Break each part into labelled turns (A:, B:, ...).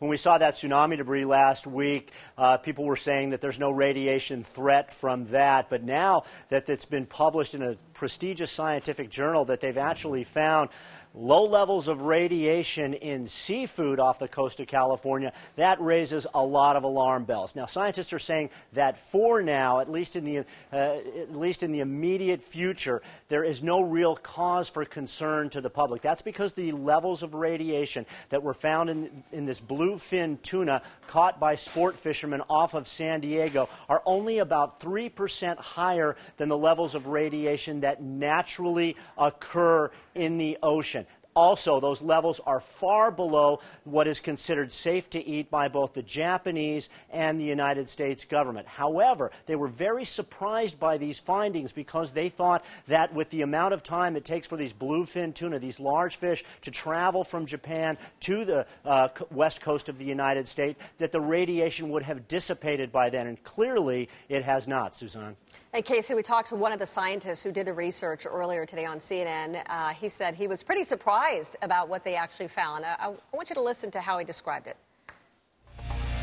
A: when we saw that tsunami debris last week, uh, people were saying that there's no radiation threat from that. But now that it's been published in a prestigious scientific journal, that they've actually found low levels of radiation in seafood off the coast of California, that raises a lot of alarm bells. Now, scientists are saying that for now, at least in the, uh, at least in the immediate future, there is no real cause for concern to the public. That's because the levels of radiation that were found in, in this bluefin tuna caught by sport fishermen off of San Diego are only about 3% higher than the levels of radiation that naturally occur in the ocean also, those levels are far below what is considered safe to eat by both the Japanese and the United States government. However, they were very surprised by these findings because they thought that with the amount of time it takes for these bluefin tuna, these large fish, to travel from Japan to the uh, west coast of the United States, that the radiation would have dissipated by then. And clearly, it has not, Suzanne.
B: And Casey, we talked to one of the scientists who did the research earlier today on CNN. Uh, he said he was pretty surprised about what they actually found. I, I want you to listen to how he described it.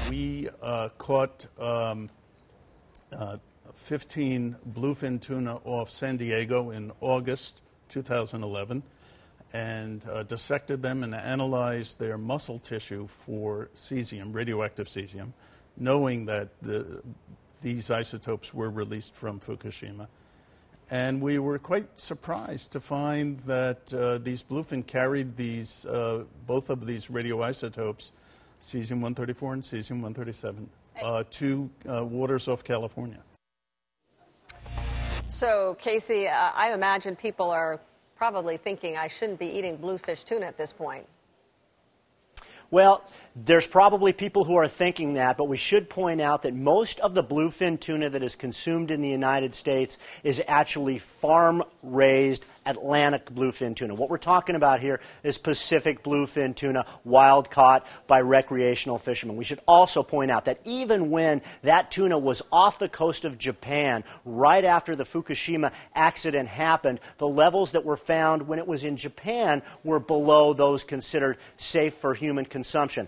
C: We uh, caught um, uh, 15 bluefin tuna off San Diego in August 2011 and uh, dissected them and analyzed their muscle tissue for cesium, radioactive cesium, knowing that the these isotopes were released from Fukushima. And we were quite surprised to find that uh, these bluefin carried these, uh, both of these radioisotopes, cesium 134 and cesium 137, uh, to uh, waters off California.
B: So, Casey, uh, I imagine people are probably thinking I shouldn't be eating bluefish tuna at this point.
A: Well, there's probably people who are thinking that, but we should point out that most of the bluefin tuna that is consumed in the United States is actually farm raised Atlantic bluefin tuna. What we're talking about here is Pacific bluefin tuna, wild caught by recreational fishermen. We should also point out that even when that tuna was off the coast of Japan right after the Fukushima accident happened, the levels that were found when it was in Japan were below those considered safe for human consumption.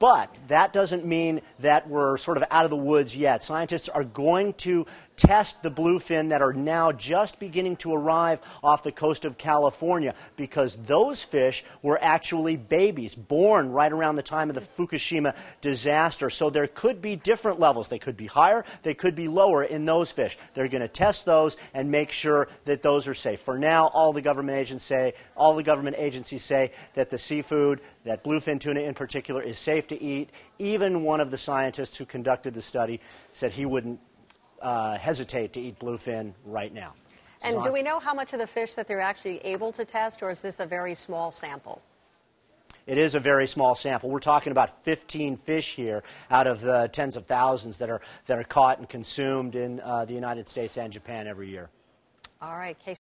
A: But that doesn't mean that we're sort of out of the woods yet. Scientists are going to test the bluefin that are now just beginning to arrive off the coast of California because those fish were actually babies born right around the time of the Fukushima disaster. So there could be different levels. They could be higher, they could be lower in those fish. They're going to test those and make sure that those are safe. For now, all the government agents say, all the government agencies say that the seafood, that bluefin tuna in particular, is safe to eat. Even one of the scientists who conducted the study said he wouldn't uh, hesitate to eat bluefin right now.
B: And do we know how much of the fish that they're actually able to test, or is this a very small sample?
A: It is a very small sample. We're talking about 15 fish here out of the tens of thousands that are, that are caught and consumed in uh, the United States and Japan every year.
B: All right, Casey.